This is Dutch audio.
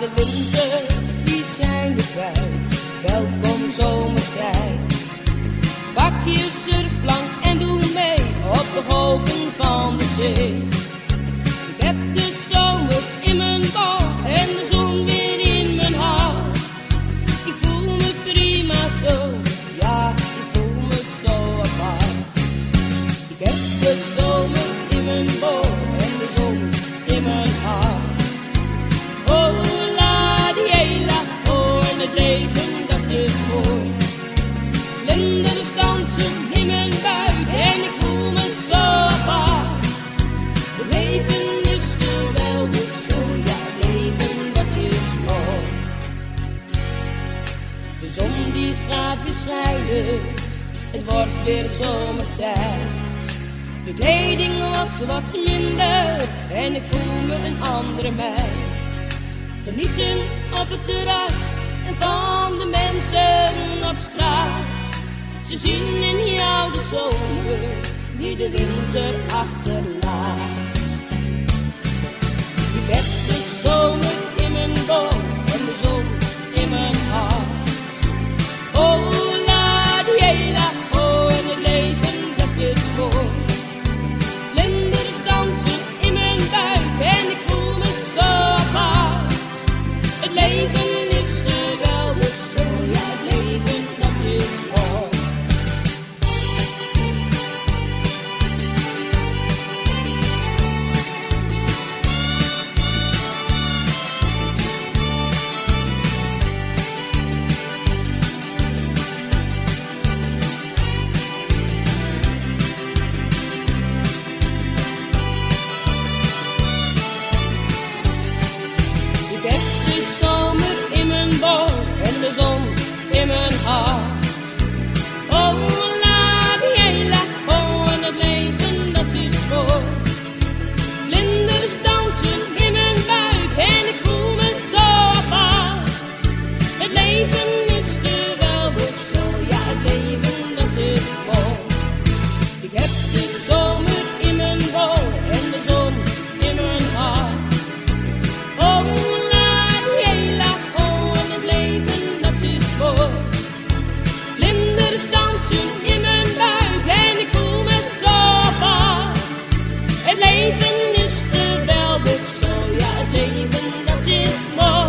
de winter, die zijn de kwijt? Welkom zomertijd. Het wordt weer zomertijd. De kleding wat, wat minder en ik voel me een andere meid. Genieten op het terras en van de mensen op straat. Ze zien in jou de zomer die de winter achterlaat. Days and nights more.